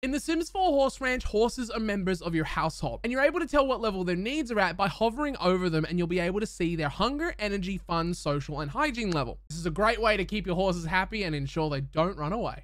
In The Sims 4 Horse Ranch, horses are members of your household, and you're able to tell what level their needs are at by hovering over them, and you'll be able to see their hunger, energy, fun, social, and hygiene level. This is a great way to keep your horses happy and ensure they don't run away.